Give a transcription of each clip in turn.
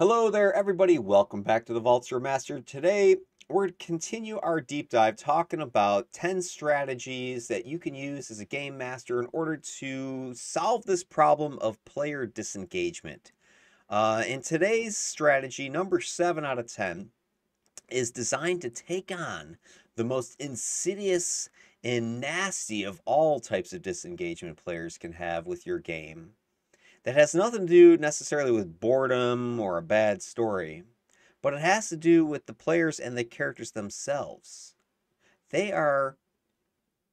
Hello there, everybody. Welcome back to the Vaults Remastered. Today, we're going to continue our deep dive talking about 10 strategies that you can use as a game master in order to solve this problem of player disengagement. Uh, in today's strategy, number 7 out of 10 is designed to take on the most insidious and nasty of all types of disengagement players can have with your game that has nothing to do necessarily with boredom or a bad story, but it has to do with the players and the characters themselves. They are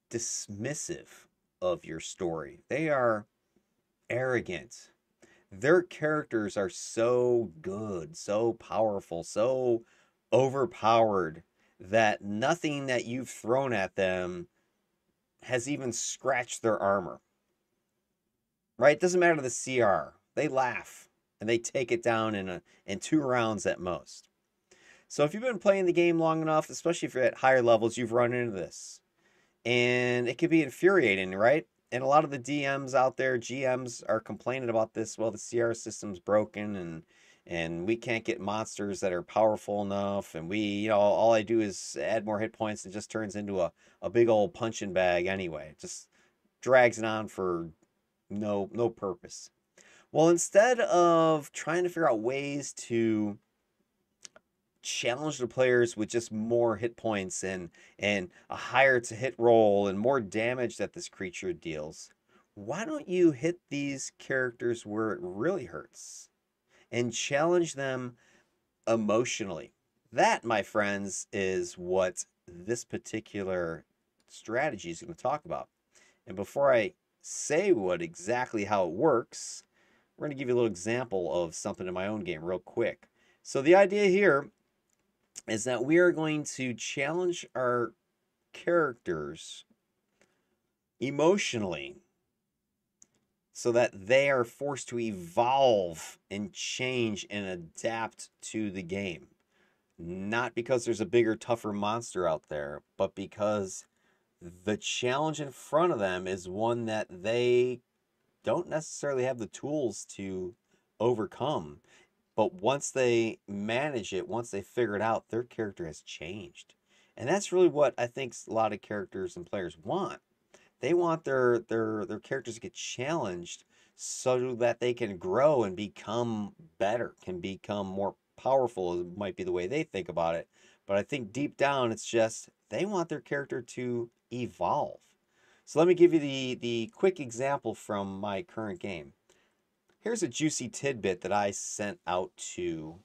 dismissive of your story, they are arrogant. Their characters are so good, so powerful, so overpowered that nothing that you've thrown at them has even scratched their armor right? It doesn't matter the CR. They laugh and they take it down in a in two rounds at most. So if you've been playing the game long enough, especially if you're at higher levels, you've run into this. And it can be infuriating, right? And a lot of the DMs out there, GMs are complaining about this. Well, the CR system's broken and and we can't get monsters that are powerful enough and we you know all i do is add more hit points and just turns into a, a big old punching bag anyway it just drags it on for no no purpose. Well, instead of trying to figure out ways to challenge the players with just more hit points and and a higher to hit roll and more damage that this creature deals, why don't you hit these characters where it really hurts and challenge them emotionally? That, my friends, is what this particular strategy is going to talk about. And before I say what exactly how it works, we're going to give you a little example of something in my own game real quick. So the idea here is that we are going to challenge our characters emotionally so that they are forced to evolve and change and adapt to the game. Not because there's a bigger, tougher monster out there, but because the challenge in front of them is one that they don't necessarily have the tools to overcome. But once they manage it, once they figure it out, their character has changed. And that's really what I think a lot of characters and players want. They want their their their characters to get challenged so that they can grow and become better, can become more powerful, might be the way they think about it. But I think deep down it's just they want their character to evolve. So let me give you the, the quick example from my current game. Here's a juicy tidbit that I sent out to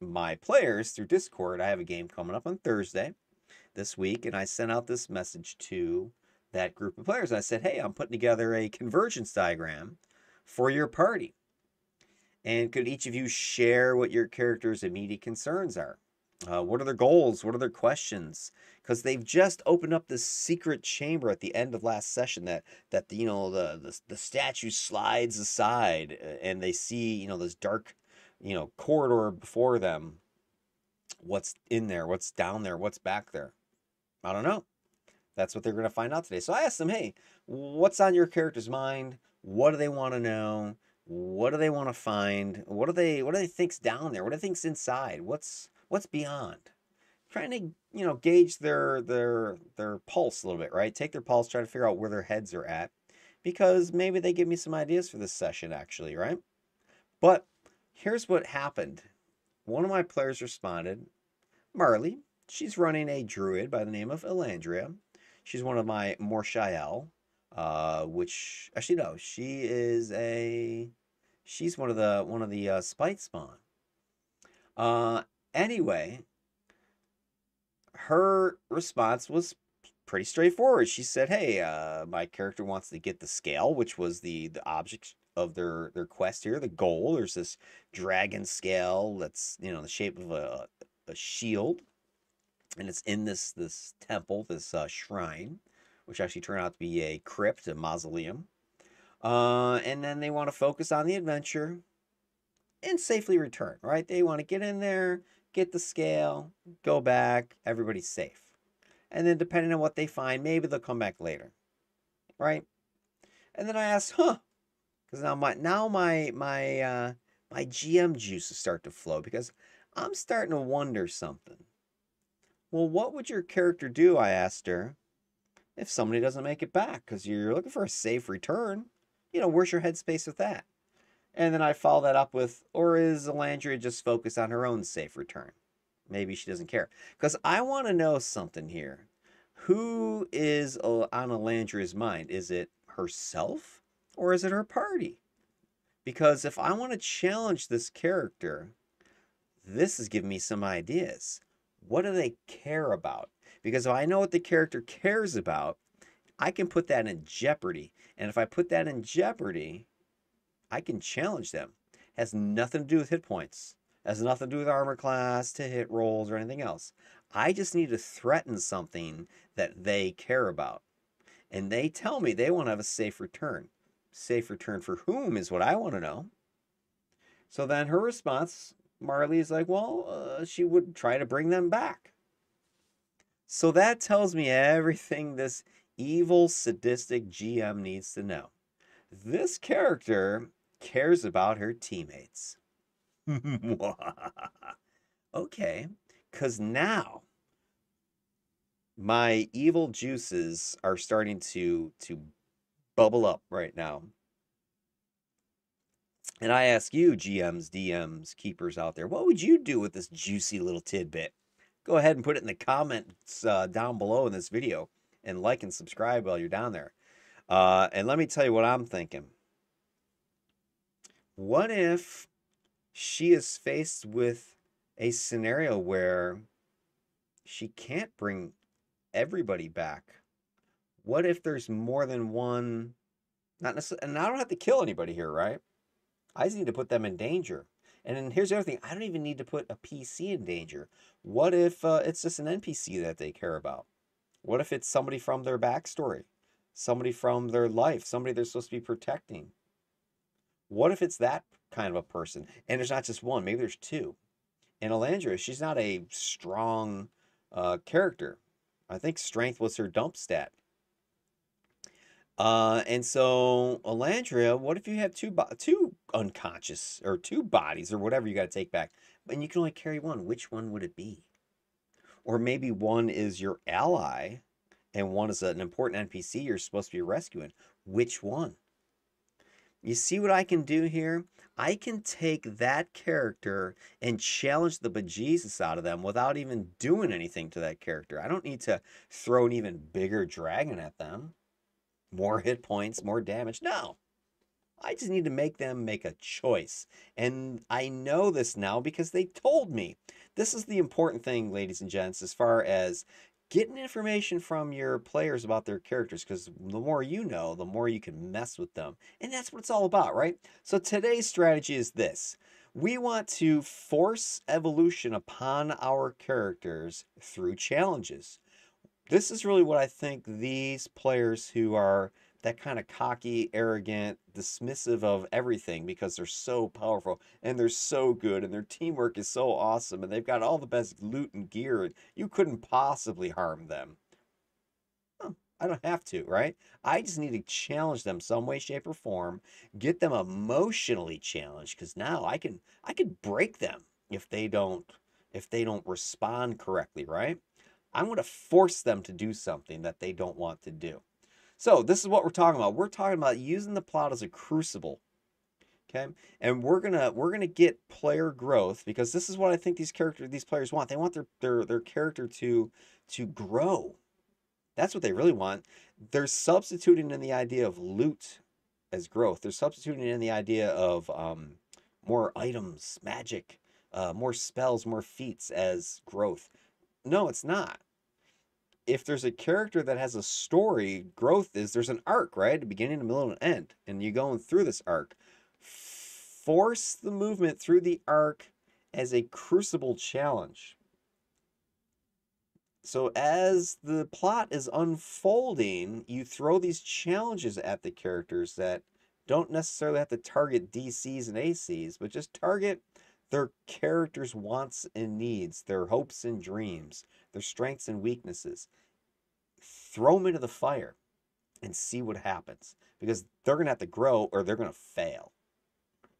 my players through Discord. I have a game coming up on Thursday this week, and I sent out this message to that group of players. I said, hey, I'm putting together a convergence diagram for your party. And could each of you share what your character's immediate concerns are? Uh, what are their goals? What are their questions? Because they've just opened up this secret chamber at the end of last session that that the, you know the, the the statue slides aside uh, and they see you know this dark you know corridor before them. What's in there? What's down there? What's back there? I don't know. That's what they're going to find out today. So I asked them, hey, what's on your character's mind? What do they want to know? What do they want to find? What do they what do they think's down there? What do they think's inside? What's what's beyond? Trying to you know gauge their their their pulse a little bit right? Take their pulse try to figure out where their heads are at because maybe they give me some ideas for this session actually right? But here's what happened. One of my players responded marley she's running a druid by the name of elandria. She's one of my morshael uh which actually no she is a she's one of the one of the uh, spite spawn. Uh Anyway, her response was pretty straightforward. She said, "Hey, uh, my character wants to get the scale, which was the the object of their their quest here. The goal. There's this dragon scale that's you know the shape of a a shield, and it's in this this temple, this uh, shrine, which actually turned out to be a crypt, a mausoleum. Uh, and then they want to focus on the adventure and safely return. Right? They want to get in there." get the scale, go back, everybody's safe. And then depending on what they find, maybe they'll come back later. Right? And then I asked, huh? Because now my now my my uh my GM juices start to flow because I'm starting to wonder something. Well, what would your character do? I asked her if somebody doesn't make it back because you're looking for a safe return. You know, where's your headspace with that? And then I follow that up with, or is Elandria just focused on her own safe return? Maybe she doesn't care. Because I want to know something here. Who is on Elandria's mind? Is it herself or is it her party? Because if I want to challenge this character, this is giving me some ideas. What do they care about? Because if I know what the character cares about, I can put that in jeopardy. And if I put that in jeopardy, I can challenge them. Has nothing to do with hit points. Has nothing to do with armor class, to hit rolls, or anything else. I just need to threaten something that they care about. And they tell me they want to have a safe return. Safe return for whom is what I want to know. So then her response, Marley is like, well, uh, she would try to bring them back. So that tells me everything this evil, sadistic GM needs to know. This character cares about her teammates. okay, because now my evil juices are starting to to bubble up right now. And I ask you, GMs, DMs, keepers out there, what would you do with this juicy little tidbit? Go ahead and put it in the comments uh, down below in this video and like and subscribe while you're down there. Uh, and let me tell you what I'm thinking. What if she is faced with a scenario where she can't bring everybody back? What if there's more than one? Not necessarily, and I don't have to kill anybody here, right? I just need to put them in danger. And then here's the other thing: I don't even need to put a PC in danger. What if uh, it's just an NPC that they care about? What if it's somebody from their backstory, somebody from their life, somebody they're supposed to be protecting? What if it's that kind of a person? And there's not just one, maybe there's two. And Elandria, she's not a strong uh, character. I think strength was her dump stat. Uh, and so Elandria, what if you have two two unconscious or two bodies or whatever you got to take back, and you can only carry one? Which one would it be? Or maybe one is your ally, and one is an important NPC you're supposed to be rescuing. Which one? You see what I can do here? I can take that character and challenge the bejesus out of them without even doing anything to that character. I don't need to throw an even bigger dragon at them. More hit points, more damage. No. I just need to make them make a choice. And I know this now because they told me. This is the important thing, ladies and gents, as far as getting information from your players about their characters because the more you know, the more you can mess with them. And that's what it's all about, right? So today's strategy is this. We want to force evolution upon our characters through challenges. This is really what I think these players who are that kind of cocky, arrogant, dismissive of everything because they're so powerful and they're so good and their teamwork is so awesome and they've got all the best loot and gear and you couldn't possibly harm them. I don't have to, right? I just need to challenge them some way, shape, or form, get them emotionally challenged because now I can I can break them if they don't if they don't respond correctly, right? I'm going to force them to do something that they don't want to do. So this is what we're talking about. We're talking about using the plot as a crucible. Okay. And we're gonna we're gonna get player growth because this is what I think these characters these players want. They want their their their character to to grow. That's what they really want. They're substituting in the idea of loot as growth. They're substituting in the idea of um, more items, magic, uh, more spells, more feats as growth. No, it's not if there's a character that has a story, growth is there's an arc, right? A beginning, a middle, and an end. And you're going through this arc. Force the movement through the arc as a crucible challenge. So as the plot is unfolding, you throw these challenges at the characters that don't necessarily have to target DCs and ACs, but just target their characters' wants and needs, their hopes and dreams, their strengths and weaknesses. Throw them into the fire and see what happens because they're going to have to grow or they're going to fail.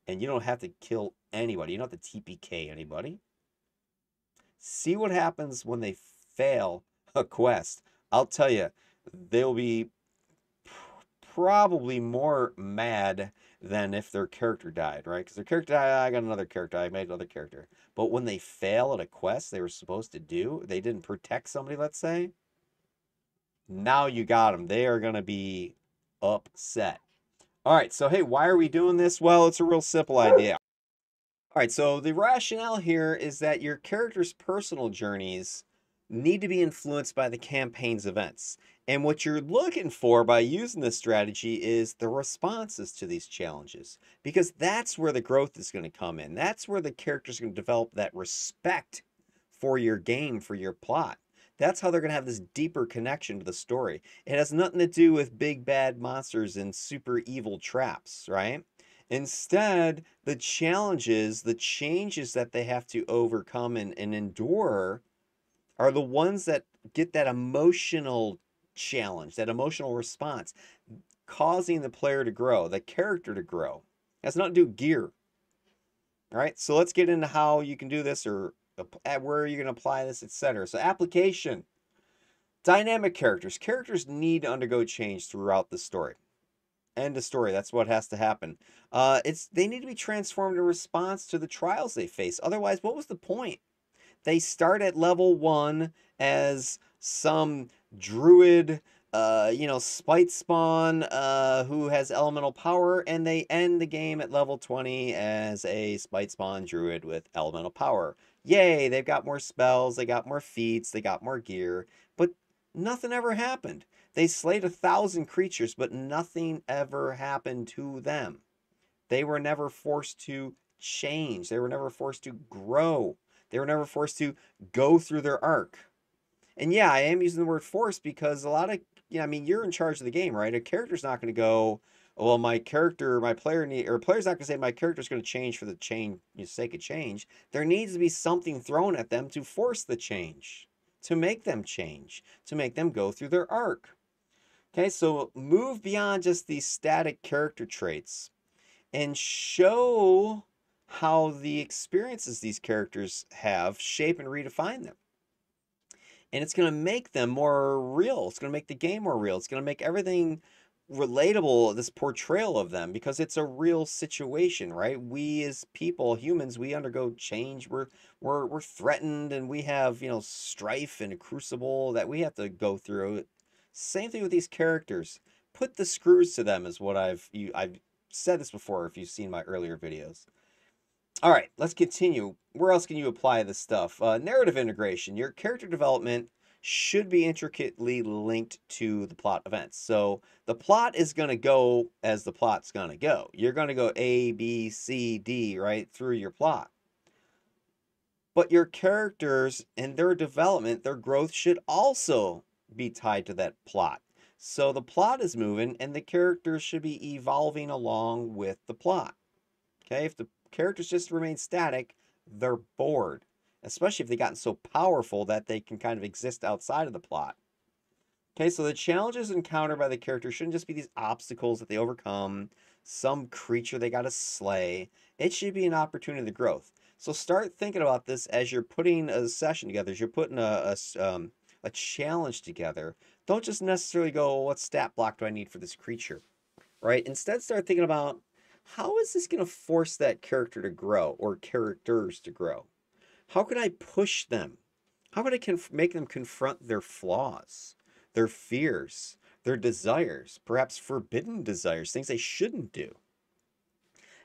And you don't have to kill anybody. You don't have to TPK anybody. See what happens when they fail a quest. I'll tell you, they'll be probably more mad than if their character died, right? Because their character died, I got another character, I made another character. But when they fail at a quest they were supposed to do, they didn't protect somebody, let's say, now you got them. They are going to be upset. All right, so hey, why are we doing this? Well, it's a real simple idea. All right, so the rationale here is that your character's personal journeys need to be influenced by the campaign's events. And what you're looking for by using this strategy is the responses to these challenges, because that's where the growth is going to come in. That's where the character's are going to develop that respect for your game, for your plot. That's how they're going to have this deeper connection to the story. It has nothing to do with big bad monsters and super evil traps, right? Instead, the challenges, the changes that they have to overcome and, and endure are the ones that get that emotional challenge, that emotional response, causing the player to grow, the character to grow. Nothing to do gear. All right, so let's get into how you can do this or at where you're going to apply this, etc. So application, dynamic characters. Characters need to undergo change throughout the story. End of story. That's what has to happen. Uh, it's they need to be transformed in response to the trials they face. Otherwise, what was the point? They start at level one as some druid, uh, you know, spite spawn uh, who has elemental power, and they end the game at level 20 as a spite spawn druid with elemental power. Yay, they've got more spells, they got more feats, they got more gear, but nothing ever happened. They slayed a thousand creatures, but nothing ever happened to them. They were never forced to change. They were never forced to grow. They were never forced to go through their arc. And yeah, I am using the word force because a lot of, you know, I mean, you're in charge of the game, right? A character's not going to go, oh, well, my character, my player need, or player's not going to say my character's going to change for the change, the sake of change. There needs to be something thrown at them to force the change, to make them change, to make them go through their arc. Okay, so move beyond just these static character traits and show how the experiences these characters have shape and redefine them. And it's going to make them more real. It's going to make the game more real. It's going to make everything relatable, this portrayal of them, because it's a real situation, right? We as people, humans, we undergo change. We're we're we're threatened and we have, you know, strife and a crucible that we have to go through. Same thing with these characters. Put the screws to them is what I've you I've said this before if you've seen my earlier videos. All right, let's continue. Where else can you apply this stuff? Uh, narrative integration. Your character development should be intricately linked to the plot events. So the plot is going to go as the plot's going to go. You're going to go A, B, C, D, right, through your plot. But your characters and their development, their growth should also be tied to that plot. So the plot is moving and the characters should be evolving along with the plot. Okay, if the characters just remain static, they're bored, especially if they've gotten so powerful that they can kind of exist outside of the plot. Okay, so the challenges encountered by the character shouldn't just be these obstacles that they overcome, some creature they got to slay. It should be an opportunity to growth. So start thinking about this as you're putting a session together, as you're putting a, a, um, a challenge together. Don't just necessarily go, what stat block do I need for this creature? Right? Instead, start thinking about how is this going to force that character to grow or characters to grow? How can I push them? How can I conf- make them confront their flaws, their fears, their desires, perhaps forbidden desires, things they shouldn't do?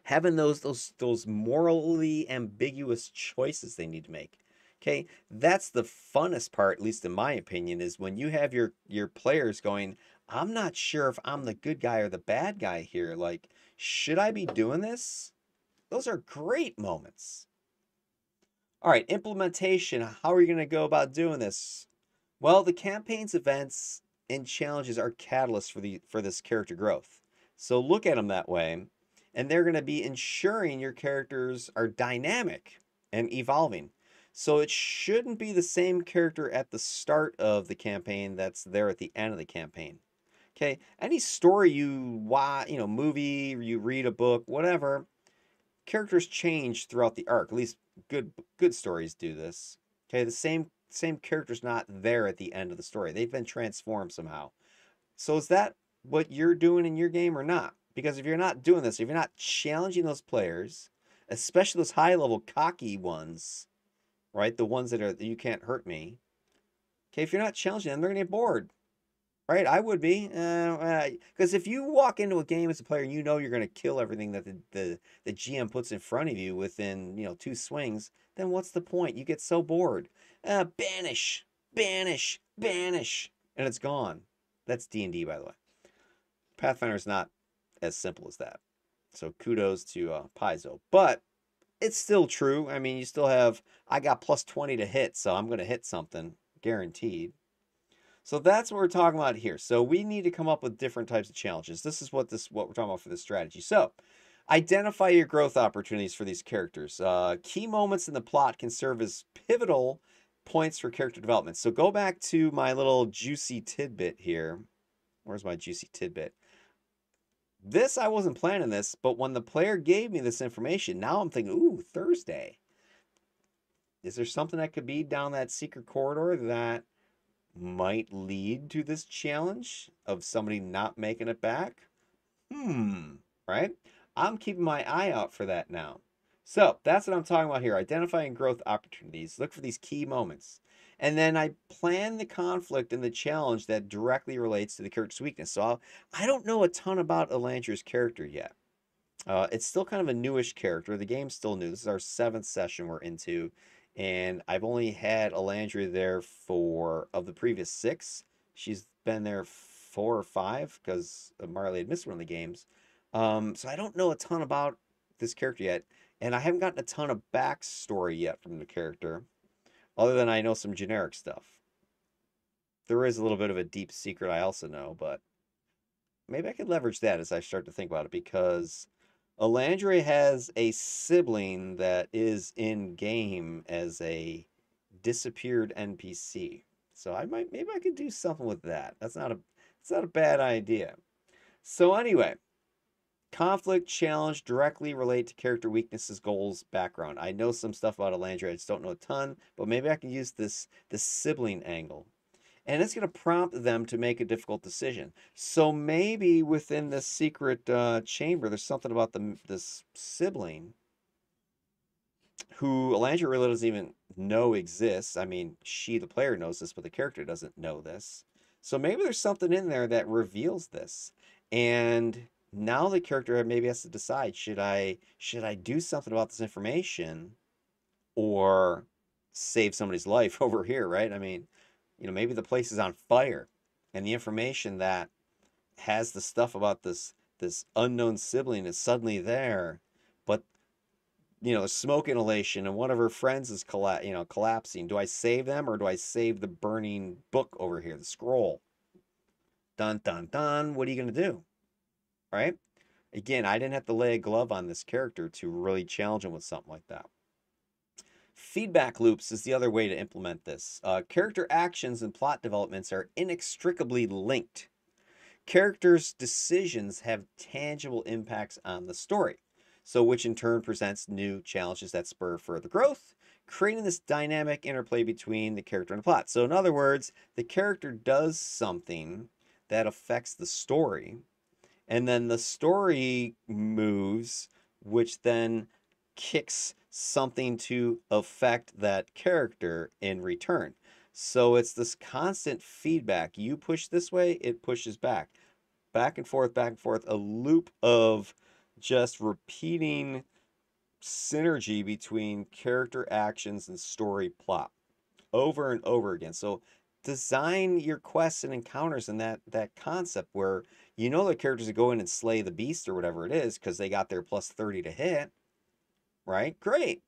Having those those those morally ambiguous choices they need to make. Okay, that's the funnest part, at least in my opinion, is when you have your your players going, I'm not sure if I'm the good guy or the bad guy here. Like, should I be doing this? Those are great moments. All right, implementation. How are you going to go about doing this? Well, the campaign's events and challenges are catalysts for the for this character growth. So look at them that way, and they're going to be ensuring your characters are dynamic and evolving. So it shouldn't be the same character at the start of the campaign that's there at the end of the campaign. Okay, any story you watch, you know, movie, you read a book, whatever, characters change throughout the arc. At least good good stories do this. Okay, the same same character's not there at the end of the story. They've been transformed somehow. So is that what you're doing in your game or not? Because if you're not doing this, if you're not challenging those players, especially those high level cocky ones, right? The ones that are you can't hurt me. Okay, if you're not challenging them, they're gonna get bored. Right? I would be. Because uh, uh, if you walk into a game as a player and you know you're going to kill everything that the, the, the GM puts in front of you within, you know, two swings, then what's the point? You get so bored. Uh, banish, banish, banish, and it's gone. That's D&D, by the way. Pathfinder is not as simple as that. So kudos to uh, Paizo. But it's still true. I mean, you still have, I got plus 20 to hit, so I'm going to hit something, guaranteed. So that's what we're talking about here. So we need to come up with different types of challenges. This is what this what we're talking about for this strategy. So identify your growth opportunities for these characters. Uh, key moments in the plot can serve as pivotal points for character development. So go back to my little juicy tidbit here. Where's my juicy tidbit? This, I wasn't planning this, but when the player gave me this information, now I'm thinking, ooh, Thursday. Is there something that could be down that secret corridor that might lead to this challenge of somebody not making it back? Hmm, right? I'm keeping my eye out for that now. So that's what I'm talking about here identifying growth opportunities. Look for these key moments. And then I plan the conflict and the challenge that directly relates to the character's weakness. So I'll, I do not know a ton about Elandria's character yet. Uh, it's still kind of a newish character. The game's still new. This is our seventh session we're into and I've only had Elandria there for of the previous six. She's been there four or five because Marley had missed one of the games. Um, so I don't know a ton about this character yet, and I haven't gotten a ton of backstory yet from the character, other than I know some generic stuff. There is a little bit of a deep secret I also know, but maybe I could leverage that as I start to think about it because Elandria has a sibling that is in game as a disappeared NPC. So I might maybe I could do something with that. That's not a it's not a bad idea. So anyway, conflict challenge directly relate to character weaknesses, goals, background. I know some stuff about Elandria, I just don't know a ton, but maybe I can use this this sibling angle and it's going to prompt them to make a difficult decision. So maybe within this secret uh, chamber, there's something about the this sibling who Elandria really doesn't even know exists. I mean, she, the player, knows this, but the character doesn't know this. So maybe there's something in there that reveals this, and now the character maybe has to decide: should I should I do something about this information, or save somebody's life over here? Right? I mean you know, maybe the place is on fire and the information that has the stuff about this this unknown sibling is suddenly there, but you know, smoke inhalation and one of her friends is colla- you know, collapsing. Do I save them or do I save the burning book over here, the scroll? Dun dun dun. What are you gonna do? Right? Again, I didn't have to lay a glove on this character to really challenge him with something like that. Feedback loops is the other way to implement this. Uh, character actions and plot developments are inextricably linked. Characters' decisions have tangible impacts on the story, so which in turn presents new challenges that spur further growth, creating this dynamic interplay between the character and the plot. So, in other words, the character does something that affects the story, and then the story moves, which then kicks something to affect that character in return. So it's this constant feedback. You push this way, it pushes back. Back and forth, back and forth, a loop of just repeating synergy between character actions and story plot over and over again. So design your quests and encounters in that that concept where you know the characters go in and slay the beast or whatever it is because they got their plus 30 to hit right? Great.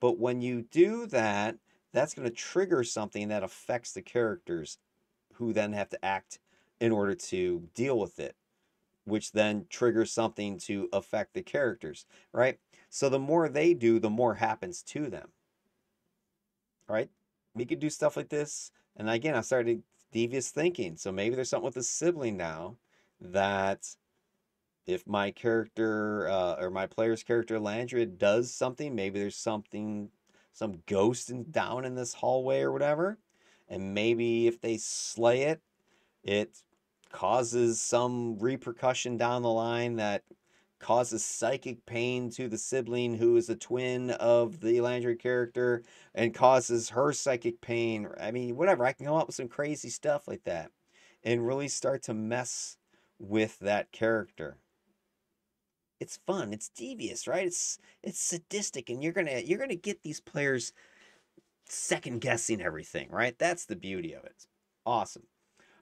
But when you do that, that's going to trigger something that affects the characters who then have to act in order to deal with it, which then triggers something to affect the characters, right? So the more they do, the more happens to them, right? We could do stuff like this. And again, I started devious thinking. So maybe there's something with the sibling now that if my character uh, or my player's character Landria does something, maybe there's something, some ghost in, down in this hallway or whatever, and maybe if they slay it, it causes some repercussion down the line that causes psychic pain to the sibling who is a twin of the Landry character and causes her psychic pain. I mean, whatever. I can come up with some crazy stuff like that and really start to mess with that character. It's fun. It's devious, right? It's it's sadistic and you're to you're to get these players second guessing everything, right? That's the beauty of it. Awesome.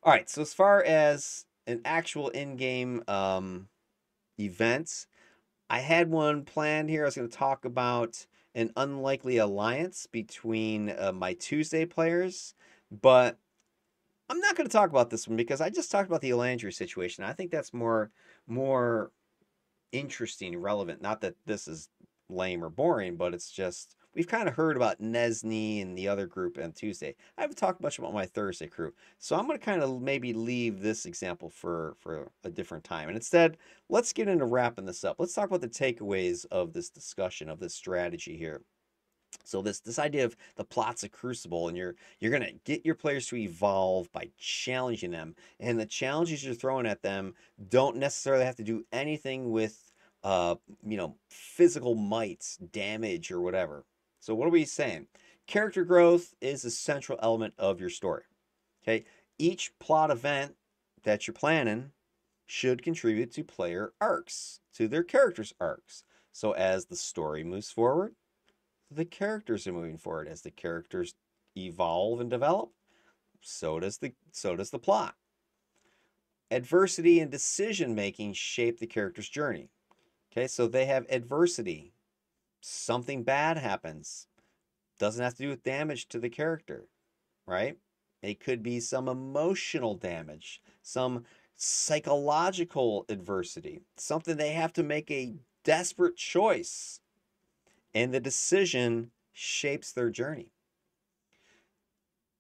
All right, so as far as an actual in-game um, events, I had one planned here. I was going to talk about an unlikely alliance between uh, my Tuesday players, but I'm not going to talk about this one because I just talked about the Elandria situation. I think that's more more interesting, relevant. Not that this is lame or boring, but it's just we've kind of heard about Nesney and the other group on Tuesday. I haven't talked much about my Thursday crew. So I'm going to kind of maybe leave this example for, for a different time. And instead, let's get into wrapping this up. Let's talk about the takeaways of this discussion, of this strategy here. So this this idea of the plots of Crucible, and you're you're gonna get your players to evolve by challenging them, and the challenges you're throwing at them don't necessarily have to do anything with uh you know physical might, damage, or whatever. So what are we saying? Character growth is a central element of your story. Okay, each plot event that you're planning should contribute to player arcs, to their characters' arcs. So as the story moves forward, the characters are moving forward. As the characters evolve and develop, so does the so does the plot. Adversity and decision making shape the character's journey. Okay, so they have adversity something bad happens. Doesn't have to do with damage to the character, right? It could be some emotional damage, some psychological adversity, something they have to make a desperate choice. And the decision shapes their journey.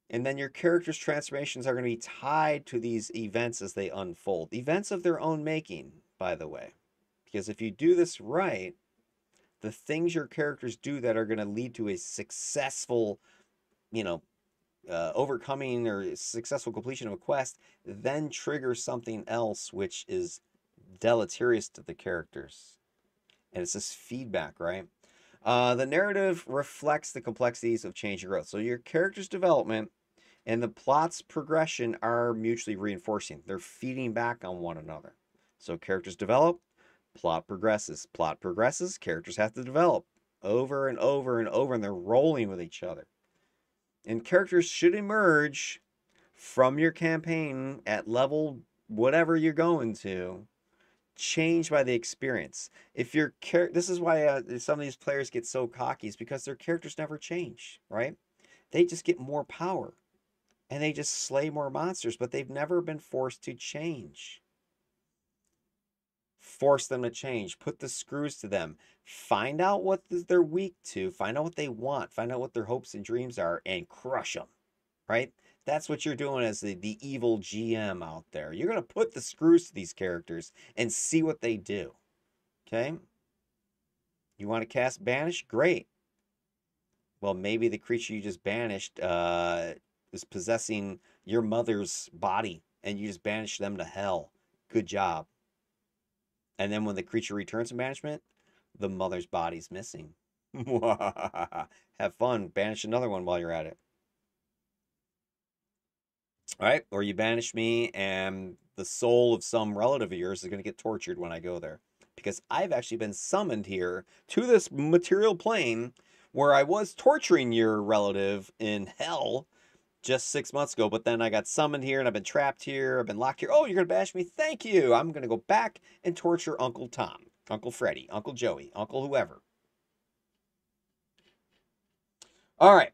And then your character's transformations are going to be tied to these events as they unfold. Events of their own making, by the way. Because if you do this right, the things your characters do that are going to lead to a successful, you know, uh, overcoming or successful completion of a quest, then triggers something else which is deleterious to the characters. And it's this feedback, right? Uh, the narrative reflects the complexities of change and growth. So your character's development and the plot's progression are mutually reinforcing. They're feeding back on one another. So characters develop, plot progresses. Plot progresses, characters have to develop over and over and over, and they're rolling with each other. And characters should emerge from your campaign at level whatever you're going to, changed by the experience. If your char- this is why uh, some of these players get so cocky, is because their characters never change, right? They just get more power and they just slay more monsters, but they've never been forced to change force them to change, put the screws to them, find out what they're weak to, find out what they want, find out what their hopes and dreams are, and crush them, right? That's what you're doing as the, the evil GM out there. You're going to put the screws to these characters and see what they do, okay? You want to cast Banish? Great. Well, maybe the creature you just banished uh, is possessing your mother's body and you just banish them to hell. Good job. And then when the creature returns to management, the mother's body's missing. Have fun. Banish another one while you're at it. Right. Or you banish me, and the soul of some relative of yours is going to get tortured when I go there. Because I've actually been summoned here to this material plane where I was torturing your relative in hell just six months ago, but then I got summoned here and I've been trapped here. I've been locked here. Oh, you're going to bash me? Thank you. I'm going to go back and torture Uncle Tom, Uncle Freddie, Uncle Joey, Uncle whoever. All right.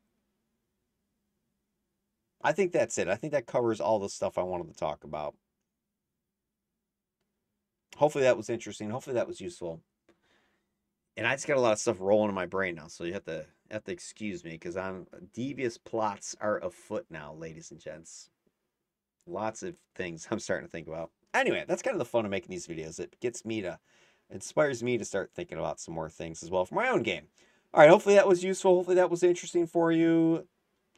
I think that's it. I think that covers all the stuff I wanted to talk about. Hopefully that was interesting. Hopefully that was useful. And I just got a lot of stuff rolling in my brain now, so you have to have to excuse me because I'm devious plots are afoot now, ladies and gents. Lots of things I'm starting to think about. Anyway, that's kind of the fun of making these videos. It gets me to, inspires me to start thinking about some more things as well for my own game. All right, hopefully that was useful. Hopefully that was interesting for you.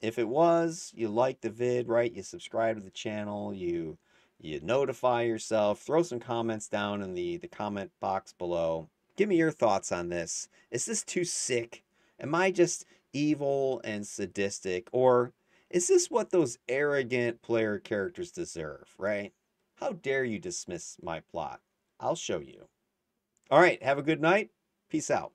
If it was, you like the vid, right? You subscribe to the channel, you you notify yourself, throw some comments down in the, the comment box below. Give me your thoughts on this. Is this too sick? Am I just evil and sadistic? Or is this what those arrogant player characters deserve, right? How dare you dismiss my plot? I'll show you. All right, have a good night. Peace out.